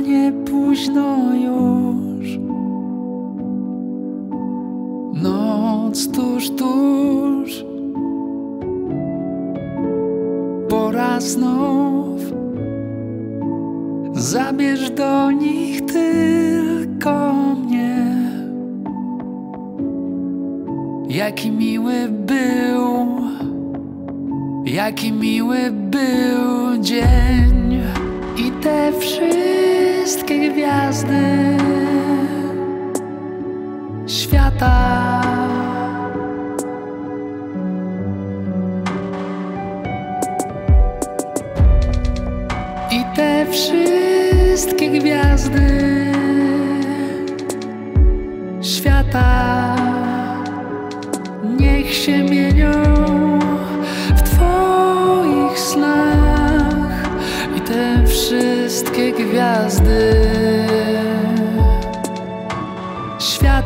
Kochanie, późno już. Noc tuż, tuż. Pora znów. Zabierz do nich tylko mnie. Jaki miły był Jaki miły był dzień świata. I te wszystkie gwiazdy świata niech się mienią w Twoich snach i te wszystkie gwiazdy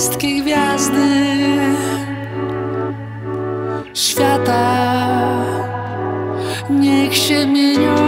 wszystkie gwiazdy świata niech się mienią.